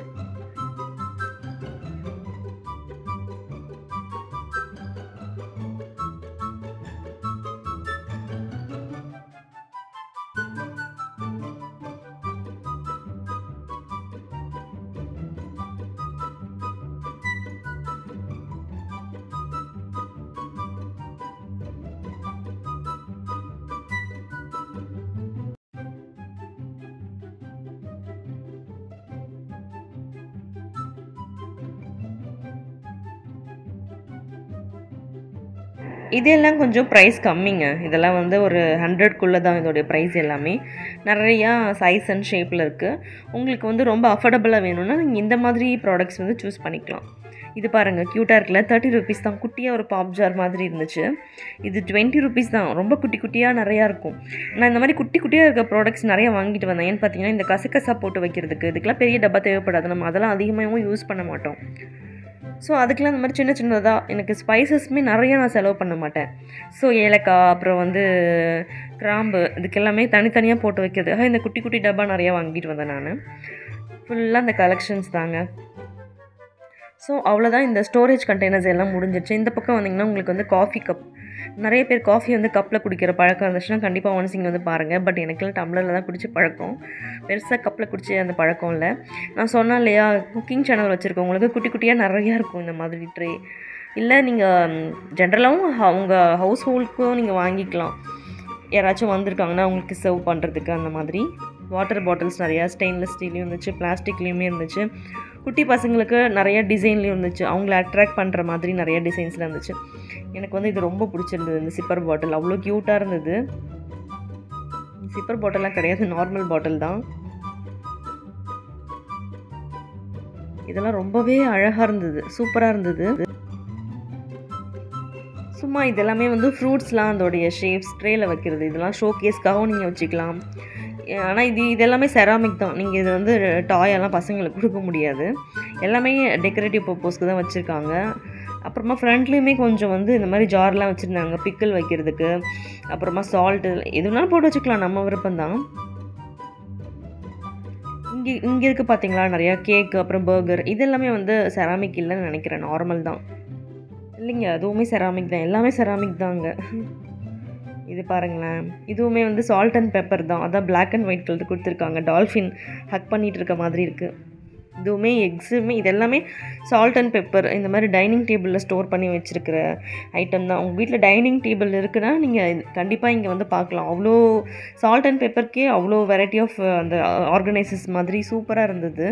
இதெல்லாம் கொஞ்சம் ப்ரைஸ் கம்மிங்க. இதெல்லாம் வந்து ஒரு ஹண்ட்ரட்குள்ளே தான் இதோடைய ப்ரைஸ் எல்லாமே. நிறையா சைஸ் அண்ட் ஷேப்பில் இருக்குது உங்களுக்கு வந்து ரொம்ப அஃபோர்டபுளாக வேணும்னா நீங்கள் இந்த மாதிரி ப்ராடக்ட்ஸ் வந்து சூஸ் பண்ணிக்கலாம். இது பாருங்கள் க்யூட்டாக இருக்குல்ல? தேர்ட்டி ருபீஸ் தான். குட்டியாக ஒரு பாப் ஜார் மாதிரி இருந்துச்சு. இது டுவெண்ட்டி ருபீஸ் தான். ரொம்ப குட்டி குட்டியாக நிறையா இருக்கும். நான் இந்த மாதிரி குட்டி குட்டியாக இருக்க ப்ராடக்ட்ஸ் நிறையா வாங்கிட்டு வந்தேன். ஏன்னு பார்த்தீங்கன்னா இந்த கசகசா போட்டு வைக்கிறதுக்கு இதுக்கெல்லாம் பெரிய டப்பா தேவைப்படாது. நம்ம அதெல்லாம் அதிகமாகவும் யூஸ் பண்ண மாட்டோம். ஸோ அதுக்கெலாம் இந்த மாதிரி சின்ன சின்னதாக எனக்கு ஸ்பைசஸ்மே நிறைய நான் செலவு பண்ண மாட்டேன். ஸோ ஏலக்காய் அப்புறம் வந்து கிராம்பு இதுக்கெல்லாமே தனித்தனியாக போட்டு வைக்கிறதுக்காக இந்த குட்டி குட்டி டப்பா நிறையா வாங்கிட்டு வந்தேன் நான். ஃபுல்லாக அந்த கலெக்ஷன்ஸ் தாங்க. ஸோ அவ்வளோதான் இந்த ஸ்டோரேஜ் கண்டெய்னர்ஸ் எல்லாம் முடிஞ்சிருச்சு. இந்த பக்கம் வந்தீங்கன்னா உங்களுக்கு வந்து காஃபி கப் நிறைய பேர் காஃபி வந்து கப்பில் குடிக்கிற பழக்கம் இருந்துச்சுன்னா கண்டிப்பாக ஒன்ஸ் இங்கே வந்து பாருங்கள் பட் எனக்குலாம் டம்ளரில் தான் குடிச்சு பழக்கம். பெருசாக கப்பில் குடிச்சு அந்த பழக்கம் இல்லை. நான் சொன்னேன் இல்லையா குக்கிங் சேனல் வச்சுருக்கவங்களுக்கு குட்டி குட்டியாக நிறையா இருக்கும் இந்த மாதிரி ட்ரே இல்லை நீங்கள் ஜென்ரலாகவும் அவங்க ஹவுஸ் ஹோல்டுக்கும் நீங்கள் வாங்கிக்கலாம். யாராச்சும் வந்திருக்காங்கன்னா அவங்களுக்கு சர்வ் பண்ணுறதுக்கு அந்த மாதிரி. வாட்டர் பாட்டில்ஸ் நிறையா ஸ்டெயின்லெஸ் ஸ்டீல்லையும் இருந்துச்சு பிளாஸ்டிக்லேயுமே இருந்துச்சு. குட்டி பசங்களுக்கு நிறைய டிசைன்லேயும் இருந்துச்சு. அவங்கள அட்ராக்ட் பண்ணுற மாதிரி நிறைய டிசைன்ஸில் இருந்துச்சு. எனக்கு வந்து இது ரொம்ப பிடிச்சிருந்தது இந்த சிப்பர் பாட்டில் அவ்வளோ க்யூட்டாக இருந்தது. சிப்பர் பாட்டிலாம் கிடையாது நார்மல் பாட்டில் தான். இதெல்லாம் ரொம்பவே அழகாக இருந்தது சூப்பராக இருந்தது. சும்மா இதெல்லாமே வந்து ஃப்ரூட்ஸ்லாம் அதோடைய ஷேப்ஸ் ட்ரேயில் வைக்கிறது இதெல்லாம் ஷோ கேஸ்க்காகவும் நீங்கள் வச்சுக்கலாம். ஆனால் இது இதெல்லாமே செராமிக் தான். நீங்கள் இது வந்து டாயெல்லாம் பசங்களுக்கு கொடுக்க முடியாது. எல்லாமே டெக்கரேட்டிவ் பர்பஸ்க்கு தான் வச்சுருக்காங்க. அப்புறமா ஃப்ரண்ட்லேயுமே கொஞ்சம் வந்து இந்த மாதிரி ஜார்லாம் வச்சுருந்தாங்க. பிக்கிள் வைக்கிறதுக்கு அப்புறமா சால்ட்டு எதுனாலும் போட்டு வச்சுக்கலாம். நம்ம விருப்பம் தான். இங்கே இங்கே இருக்குது பார்த்தீங்களா நிறையா கேக்கு அப்புறம் பர்கர் இது எல்லாமே வந்து செராமிக் இல்லைன்னு நினைக்கிறேன். நார்மல் தான். இல்லைங்க அதுவுமே செராமிக் தான். எல்லாமே செராமிக் தாங்க இது பாருங்களேன். இதுவுமே வந்து சால்ட் அண்ட் பெப்பர் தான். அதான் பிளாக் அண்ட் ஒயிட் கலர் கொடுத்துருக்காங்க. டால்ஃபின் ஹக் பண்ணிகிட்டு இருக்க மாதிரி இருக்குது இதுவுமே எக்ஸுமே இது எல்லாமே சால்ட் அண்ட் பெப்பர் இந்த மாதிரி டைனிங் டேபிளில் ஸ்டோர் பண்ணி வச்சுருக்கிற ஐட்டம் தான். உங்கள் வீட்டில் டைனிங் டேபிள் இருக்குன்னா நீங்கள் கண்டிப்பாக இங்கே வந்து பார்க்கலாம். அவ்வளோ சால்ட் அண்ட் பெப்பருக்கே அவ்வளோ வெரைட்டி ஆஃப் அந்த ஆர்கனைசர்ஸ் மாதிரி சூப்பராக இருந்தது.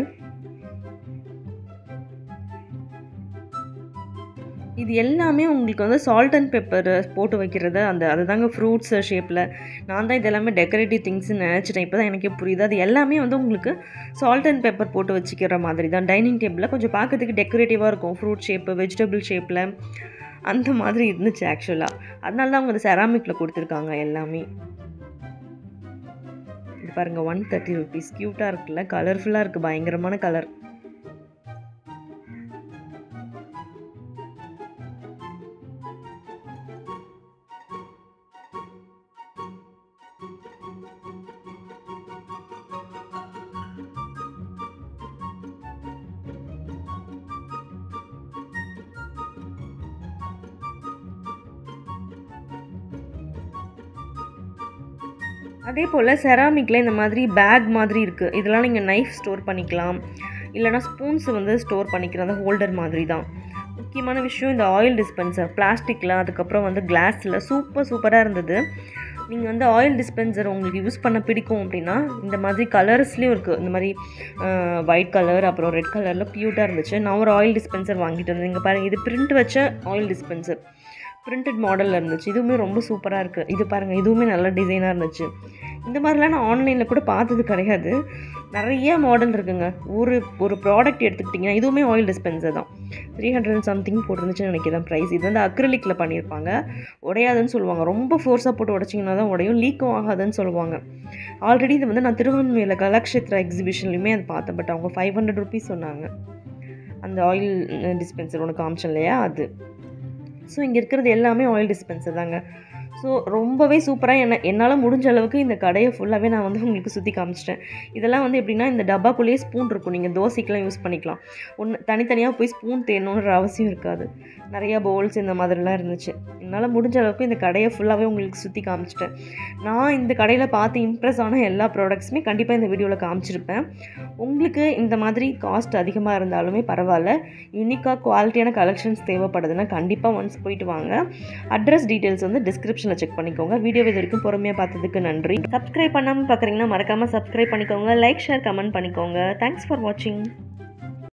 இது எல்லாமே உங்களுக்கு வந்து சால்ட் அண்ட் பெப்பர் போட்டு வைக்கிறது அந்த அதுதாங்க ஃப்ரூட்ஸ் ஷேப்பில் நான் தான் இது எல்லாமே டெக்கரேட்டிவ் திங்ஸ்னு நினச்சிட்டேன். இப்போ தான் எனக்கே புரியுது. அது எல்லாமே வந்து உங்களுக்கு சால்ட் அண்ட் பெப்பர் போட்டு வச்சுக்கிற மாதிரி தான். டைனிங் டேபிளில் கொஞ்சம் பார்க்கறதுக்கு டெக்கரேட்டிவாக இருக்கும். ஃப்ரூட் ஷேப்பு வெஜிடபிள் ஷேப்பில் அந்த மாதிரி இருந்துச்சு ஆக்சுவலாக அதனால தான் அவங்க செராமிக்கில் கொடுத்துருக்காங்க எல்லாமே. இது பாருங்கள் ஒன் தேர்ட்டி ருபீஸ் க்யூட்டாக இருக்குல்ல? கலர்ஃபுல்லாக இருக்குது பயங்கரமான கலர் அதே போல் செராமிக்கில் இந்த மாதிரி பேக் மாதிரி இருக்குது இதெல்லாம் நீங்கள் நைஃப் ஸ்டோர் பண்ணிக்கலாம். இல்லைனா ஸ்பூன்ஸ் வந்து ஸ்டோர் பண்ணிக்கிற அந்த ஹோல்டர் மாதிரி தான். முக்கியமான விஷயம் இந்த ஆயில் டிஸ்பென்சர் பிளாஸ்டிக்கில் அதுக்கப்புறம் வந்து கிளாஸில் சூப்பர் சூப்பராக இருந்தது. நீங்கள் வந்து ஆயில் டிஸ்பென்சர் உங்களுக்கு யூஸ் பண்ண பிடிக்கும் அப்படின்னா இந்த மாதிரி கலர்ஸ்லேயும் இருக்குது இந்த மாதிரி ஒயிட் கலர் அப்புறம் ரெட் கலரில் க்யூட்டாக இருந்துச்சு. நான் ஒரு ஆயில் டிஸ்பென்சர் வாங்கிட்டு வந்தேன். இங்கே பாருங்கள் இது பிரிண்ட் வச்ச ஆயில் டிஸ்பென்சர் பிரிண்டட் மாடலில் இருந்துச்சு. இதுவுமே ரொம்ப சூப்பராக இருக்குது இது பாருங்கள் இதுவுமே நல்ல டிசைனாக இருந்துச்சு. இந்த மாதிரிலாம் நான் ஆன்லைனில் கூட பார்த்தது கிடையாது. நிறைய மாடல் இருக்குங்க. ஒரு ஒரு ப்ராடக்ட் எடுத்துக்கிட்டிங்கன்னா இதுவுமே ஆயில் டிஸ்பென்சர் தான். த்ரீ ஹண்ட்ரட் சம்திங் போட்டுருந்துச்சுன்னு நினைக்கிறேன் ப்ரைஸ் இது வந்து அக்ரலிக்கில் பண்ணியிருப்பாங்க. உடையாதுன்னு சொல்லுவாங்க. ரொம்ப ஃபோர்ஸாக போட்டு உடச்சிங்கன்னா தான் உடையும். லீக்கும் ஆகாதுன்னு சொல்லுவாங்க. ஆல்ரெடி இது வந்து நான் திருவண்ணாமலையில் கலாக்ஷேத்ரா எக்ஸிபிஷன்லையுமே அது பார்த்தேன். பட் அவங்க ஃபைவ் ஹண்ட்ரட் ருபீஸ் சொன்னாங்க. அந்த ஆயில் டிஸ்பென்சர் ஒன்று காமிச்சேன் இல்லையா? அது. ஸோ இங்கே இருக்கிறது எல்லாமே ஆயில் டிஸ்பென்சர் தாங்க. ஸோ ரொம்பவே சூப்பராக என்ன என்னால் முடிஞ்ச அளவுக்கு இந்த கடையை ஃபுல்லாகவே நான் வந்து உங்களுக்கு சுற்றி காமிச்சிட்டேன். இதெல்லாம் வந்து எப்படின்னா இந்த டப்பாக்குள்ளேயே ஸ்பூன் இருக்கும். நீங்கள் தோசைக்கெலாம் யூஸ் பண்ணிக்கலாம். ஒன்று தனித்தனியாக போய் ஸ்பூன் தேடணுன்ற அவசியம் இருக்காது. நிறையா பவுல்ஸ் இந்த மாதிரிலாம் இருந்துச்சு. என்னால் முடிஞ்ச அளவுக்கு இந்த கடையை ஃபுல்லாகவே உங்களுக்கு சுற்றி காமிச்சிட்டேன். நான் இந்த கடையில் பார்த்து இம்ப்ரெஸ் ஆன எல்லா ப்ராடக்ட்ஸுமே கண்டிப்பாக இந்த வீடியோவில் காமிச்சிருப்பேன். உங்களுக்கு இந்த மாதிரி காஸ்ட் அதிகமாக இருந்தாலுமே பரவாயில்ல. யூனிக்காக குவாலிட்டியான கலெக்ஷன்ஸ் தேவைப்படுதுன்னா கண்டிப்பாக ஒன்ஸ் போயிட்டு வாங்க. அட்ரஸ் டீட்டெயில்ஸ் வந்து டிஸ்கிரிப்ஷனில் செக் பண்ணிக்கோங்க. வீடியோ இது வரைக்கும் பொறுமையாக பார்த்ததுக்கு நன்றி. சப்ஸ்கிரைப் பண்ணாமல் பார்க்குறீங்கன்னா மறக்காமல் சப்ஸ்கிரைப் பண்ணிக்கோங்க. லைக் ஷேர் கமெண்ட் பண்ணிக்கோங்க. தேங்க்ஸ் ஃபார் வாட்சிங்